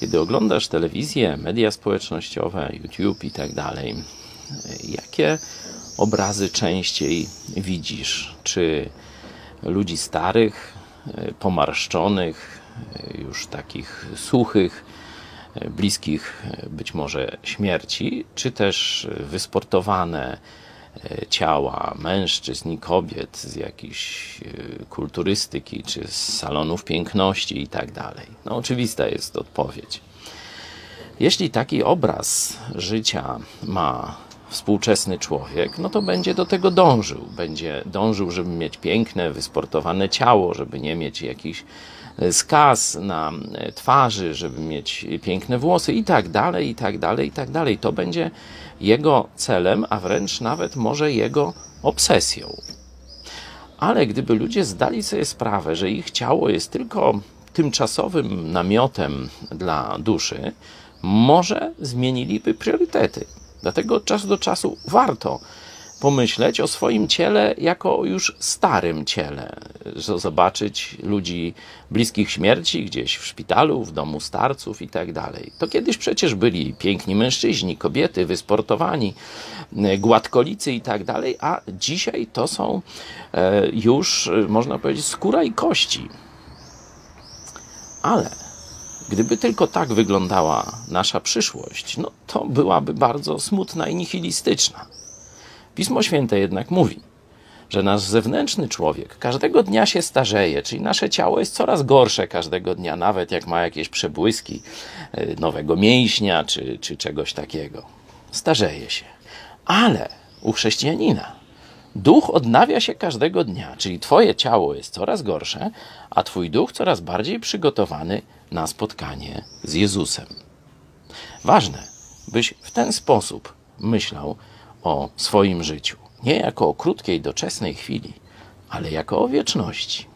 Kiedy oglądasz telewizję, media społecznościowe, YouTube i tak dalej, jakie obrazy częściej widzisz? Czy ludzi starych, pomarszczonych, już takich suchych, bliskich być może śmierci, czy też wysportowane ciała mężczyzn i kobiet z jakiejś e, kulturystyki, czy z salonów piękności i tak dalej. No oczywista jest odpowiedź. Jeśli taki obraz życia ma współczesny człowiek, no to będzie do tego dążył. Będzie dążył, żeby mieć piękne, wysportowane ciało, żeby nie mieć jakichś skaz na twarzy, żeby mieć piękne włosy i tak dalej, i tak dalej, i tak dalej. To będzie jego celem, a wręcz nawet może jego obsesją. Ale gdyby ludzie zdali sobie sprawę, że ich ciało jest tylko tymczasowym namiotem dla duszy, może zmieniliby priorytety. Dlatego od czasu do czasu warto pomyśleć o swoim ciele jako o już starym ciele. Zobaczyć ludzi bliskich śmierci gdzieś w szpitalu, w domu starców i tak dalej. To kiedyś przecież byli piękni mężczyźni, kobiety, wysportowani, gładkolicy i tak dalej, a dzisiaj to są e, już, można powiedzieć, skóra i kości. Ale gdyby tylko tak wyglądała nasza przyszłość, no to byłaby bardzo smutna i nihilistyczna. Pismo Święte jednak mówi, że nasz zewnętrzny człowiek każdego dnia się starzeje, czyli nasze ciało jest coraz gorsze każdego dnia, nawet jak ma jakieś przebłyski e, nowego mięśnia czy, czy czegoś takiego. Starzeje się. Ale u chrześcijanina duch odnawia się każdego dnia, czyli twoje ciało jest coraz gorsze, a twój duch coraz bardziej przygotowany na spotkanie z Jezusem. Ważne, byś w ten sposób myślał o swoim życiu. Nie jako o krótkiej, doczesnej chwili, ale jako o wieczności.